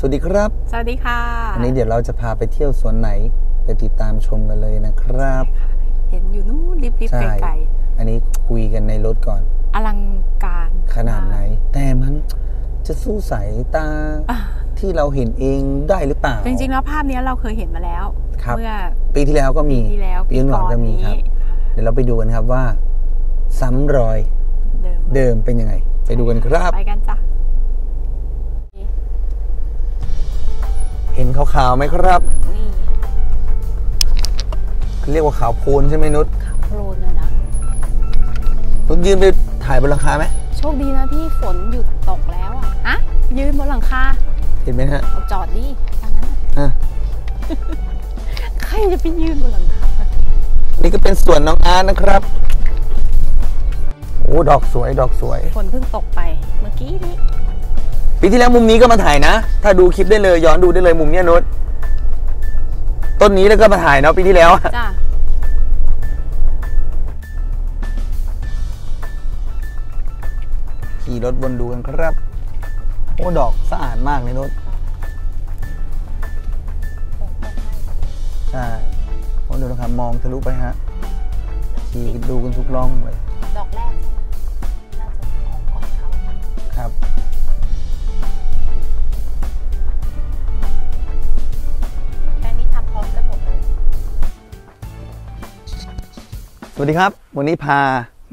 สวัสดีครับ สวัสดีค่ะ วันนี้เดี๋ยวเราจะพาไปเที่ยวสวนไหนไปติดตามชมกันเลยนะครับ เห็นอยู่นู้นริบๆใช่ไกลอันนี้คุยกันในรถก่อนๆอลังการขนาดไหน แต่มันจะสู้สายตาอะที่เราเห็นเองได้หรือเปล่า จริงๆแล้วภาพเนี้ยเราเคยเห็นมาแล้วครับเมื่อปีที่แล้วก็มีปีที่แล้วปีก่อนก็มีครับนี้เดี๋ยวเราไปดูกันครับว่า ซ้ำรอยเดิมเดิมเป็นยังไง ไปดูกันครับ ไปกันจ้ะ ขาวๆไหมครับนี่เรียกว่าขาวโพลนใช่ไหมนุชขับโคลนเลยนะนุชยืนไปถ่ายบนหลังคาไหมโชคดีนะที่ฝนหยุดตกแล้วอะอะยืนบนหลังคาเห็นไหมฮะเอาจอดดิอันนั้นน่ะอะใครจะไปยืนบนหลังคานี่ก็เป็นสวนน้องอาร์ตนะครับโอ้ดอกสวยดอกสวยฝนเพิ่งตกไปเมื่อกี้นี้ ปีที่แล้วมุมนี้ก็มาถ่ายนะ ถ้าดูคลิปได้เลยย้อนดูได้เลยมุมเนี้ยนุชต้นนี้แล้วก็มาถ่ายเนาะปีที่แล้วอะจ้ะขี่รถวนดูกันครับ โอ้ดอกสะอาดมากเลยนุชใช่โอ้ดูนะครับมองทะลุไปฮะขี่ดูกันทุกร่องเลย สวัสดีครับ วันนี้พา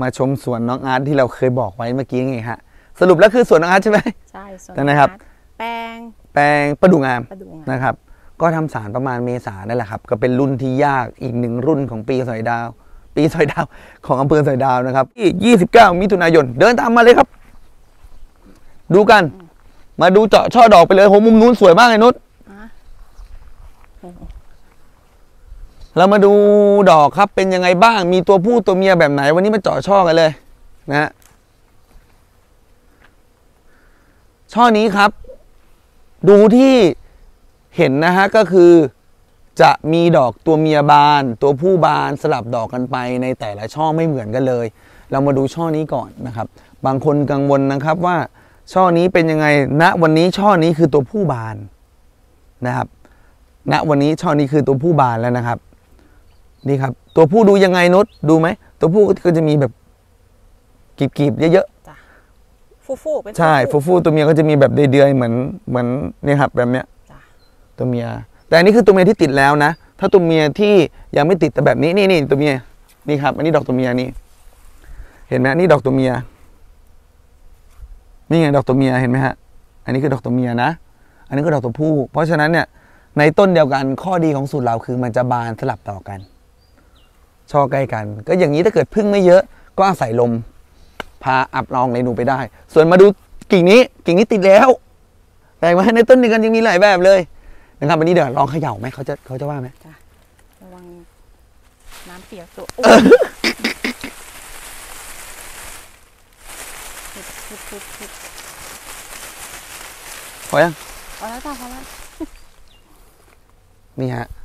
มาชมสวนน้องอาร์ตที่เราเคยบอกไว้เมื่อกี้ไงฮะสรุปแล้วคือสวนน้องอาร์ตใช่ไหมใช่ส่วนนั่นนะครับ แป้งแปลงประดูงามประดูงามนะครับ ก็ทำสารประมาณเมษานั่นแหละครับ ก็เป็นรุ่นที่ยากอีกหนึ่งรุ่นของปีสอยดาว ปีสอยดาวของอำเภอสอยดาวนะครับที่29 มิถุนายน เดินตามมาเลยครับ ดูกัน มาดูเจาะช่อดอกไปเลยโหมุมนู้นสวยมากเลยนุชอะ เรามาดูดอกครับเป็นยังไงบ้าง มีตัวผู้ตัวเมียแบบไหน วันนี้มาเจาะช่อกันเลยนะฮะช่อนี้ครับ ดูที่เห็นนะฮะก็คือจะมีดอกตัวเมียบาน ตัวผู้บานสลับดอกกันไปในแต่ละช่อไม่เหมือนกันเลย เรามาดูช่อนี้ก่อนนะครับ บางคนกังวลนะครับว่าช่อนี้เป็นยังไงณวันนี้ช่อนี้คือตัวผู้บานนะครับณวันนี้ช่อนี้คือตัวผู้บานแล้วนะครับ นี่ครับ ตัวผู้ดูยังไงนุชดูไหม ตัวผู้ก็จะมีแบบกีบๆเยอะจ้ะฟูฟูๆเป็นๆใช่ฟูฟูๆตัวเมียก็จะมีแบบเดือยๆเหมือนเหมือนเนี่ยครับแบบเนี้ยจ้ะตัวเมีย แต่อันนี้คือตัวเมียที่ติดแล้วนะ ถ้าตัวเมียที่ยังไม่ติดแต่แบบนี้นี่นี่ตัวเมียนี่ครับ อันนี้ดอกตัวเมียนี่ เห็นไหมนี่ดอกตัวเมีย นี่ไงดอกตัวเมียเห็นไหมฮะ อันนี้คือดอกตัวเมียนะ อันนี้ก็ดอกตัวผู้ เพราะฉะนั้นเนี่ยในต้นเดียวกันข้อดีของสูตรเราคือมันจะบานสลับต่อกัน ช่อใกล้กัน ก็อย่างนี้ถ้าเกิดพึ่งไม่เยอะก็อาศัยลม พาอับลองเรนูไปได้ ส่วนมาดูกิ่งนี้กิ่งนี้ติดแล้วแต่ว่าในต้นเดียวกันยังมีหลายแบบเลยนะครับวันนี้เดี๋ยวลองเขย่าไหมเขาจะเขาจะว่าไหมระวังน้ำเปียกตัวโอ้ยผิดผิดผิดผิดพอยังพอแล้วจ้ะพอแล้วนี่ฮะเ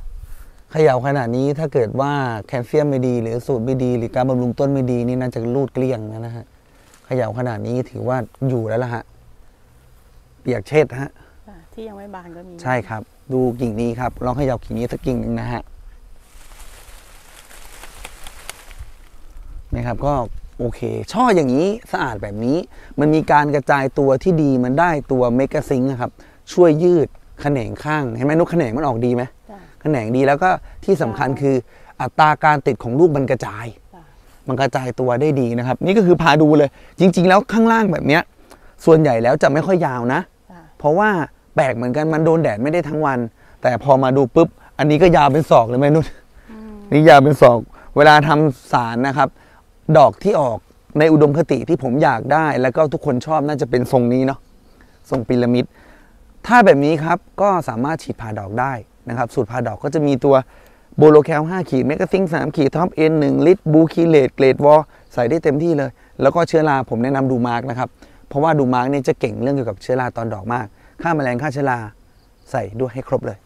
ขย่าขนาดนี้ถ้าเกิดว่าแคลเซียมไม่ดี หรือสูตรไม่ดี หรือการบำรุงต้นไม่ดีนี่น่าจะรูดเกลี้ยงแล้วนะฮะเขย่าขนาดนี้ถือว่าอยู่แล้วล่ะฮะเปียกเช็ดฮะจ้ะที่ยังไม่บานก็มีใช่ครับ ดูกิ่งนี้ครับลองเขย่ากิ่งนี้สักกิ่งหนึ่งนะฮะนี่ครับก็โอเค ช่ออย่างนี้สะอาดแบบนี้ มันมีการกระจายตัวที่ดีมันได้ตัวเมกะซิงค์นะครับช่วยยืดแขนงข้างเห็นไหมนุกแขนงมันออกดีไหมจ้ะ แขนงดีแล้วก็ที่สำคัญคืออัตราการติดของลูกมันกระจายจ้ะมันกระจายตัวได้ดีนะครับ นี่ก็คือพาดูเลย จริง ๆ แล้วข้างล่างแบบเนี้ยส่วนใหญ่แล้วจะไม่ค่อยยาวนะจ้ะเพราะว่าแปลกเหมือนกันมันโดนแดดไม่ได้ทั้งวัน แต่พอมาดูปุ๊บ อันนี้ก็ยาวเป็นศอกเลยไหมนุ่นอืมนี่ยาวเป็นศอก เวลาทำสารนะครับ ดอกที่ออกในอุดมคติที่ผมอยากได้ แล้วก็ทุกคนชอบน่าจะเป็นทรงนี้เนาะทรงพีระมิด ถ้าแบบนี้ครับก็สามารถฉีดผ่าดอกได้ นะครับ สูตรผ่าดอกก็จะมีตัวโบโลแคล5ขีดเมกะซิงค์3ขีดท็อปเอ็น1ลิตรบูคีเลตเกรดวอลใส่ได้เต็มที่เลย แล้วก็เชื้อราผมแนะนำดูมาร์กนะครับ เพราะว่าดูมาร์กเนี่ยจะเก่งเรื่องเกี่ยวกับเชื้อราตอนดอกมาก ฆ่าแมลงฆ่าเชื้อราใส่ด้วยให้ครบเลย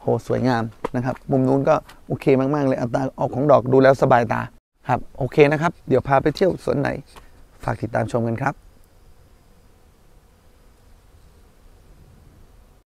โหสวยงามนะครับ มุมนู้นก็โอเคมาก ๆ เลยอัตราออกของดอกดูแล้วสบายตาครับโอเคนะครับ เดี๋ยวพาไปเที่ยวสวนไหน ฝากติดตามชมกันครับ